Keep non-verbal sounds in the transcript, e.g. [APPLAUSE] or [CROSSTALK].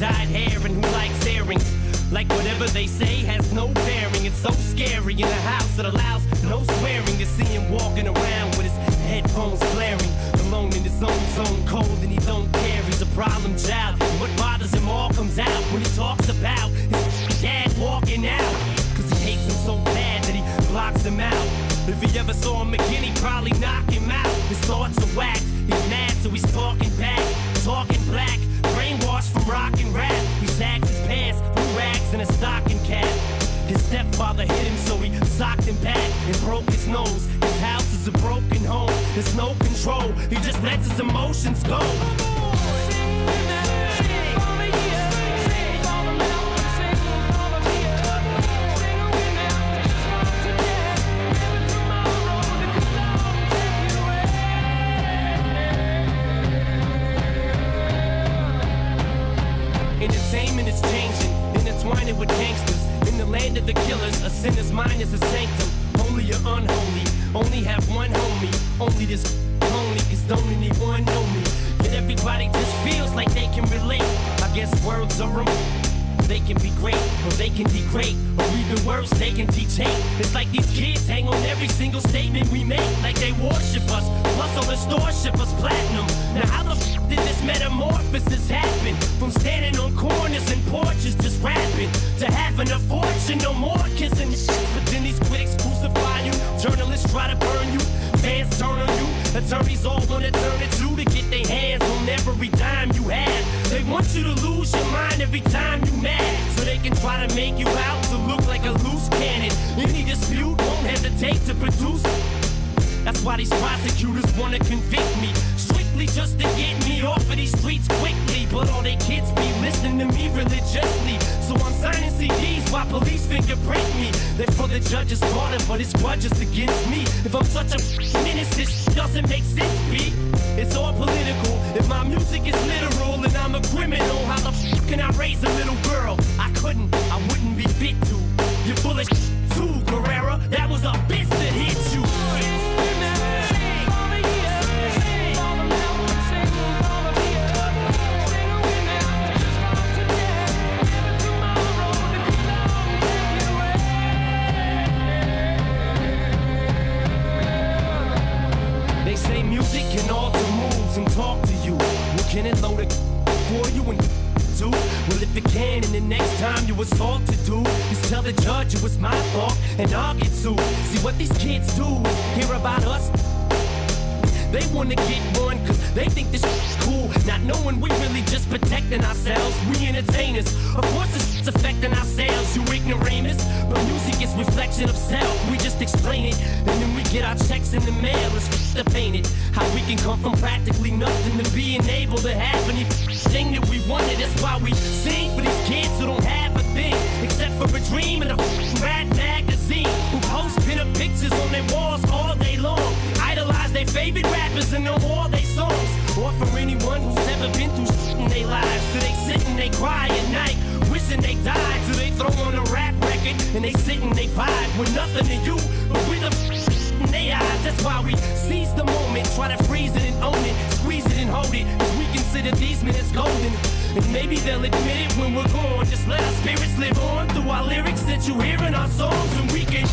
dyed hair and who likes earrings. Like whatever they say has no bearing. It's so scary in a house that allows no swearing. To see him walking around with his headphones blaring, alone in his own zone, cold and he don't care. He's a problem child stepfather hit him, so he socked him back and broke his nose. His house is a broken home. There's no control. He just lets his emotions go. Sinner's mind is a sanctum. Only you're unholy, only have one homie. Only this lonely, cause don't anyone know me. Yet everybody just feels like they can relate. I guess words are them. They can be great, or they can degrade, or even worse, they can teach hate. It's like these kids hang on every single statement we make, like they worship us. Plus, all the stores ship us platinum. Now, how the f did this metamorphosis happen? From standing on corners and porches just rapping to having a fortune, no more kissing. But then these critics crucify you, journalists try to burn you, fans turn on you, attorneys all wanna turn it to to get their hands on every dime you have. They want you to lose your mind every time you mad, so they can try to make you out to look like a loose cannon. Any dispute won't hesitate to produce. That's why these prosecutors wanna convict me. Just to get me off of these streets quickly. But all they kids be listening to me religiously. While police fingerprint me. They're for the judge's daughter, but it's grudges against me. If I'm such a [LAUGHS] menace, this doesn't make sense, B. It's all political. If my music is literal and I'm a criminal, how the f [LAUGHS] can I raise a little girl? I couldn't, I wouldn't be fit to. You're full of say music can alter moods and talk to you. Well, can it load it for you and do? Well, if it can, and the next time you assault to do, just tell the judge it was my fault and I'll get sued. See what these kids do is hear about us. They wanna get one cause they think this is cool. Not knowing we really just protecting ourselves. We entertainers. Of course it's affecting our sales, you ignoramus. But music is reflection of self. We just explain it. And then we get our checks in the mail. It's to paint it. How we can come from practically nothing to being able to have anything that we wanted. That's why we sing for these kids who don't have a thing. Except for a dream and a rat magazine. Cry at night, wishing they died. So they throw on a rap record and they sit and they vibe with nothing to you, but with a in their eyes. That's why we seize the moment, try to freeze it and own it, squeeze it and hold it. Cause we consider these minutes golden. And maybe they'll admit it when we're gone. Just let our spirits live on through our lyrics that you hear in our songs, and we can.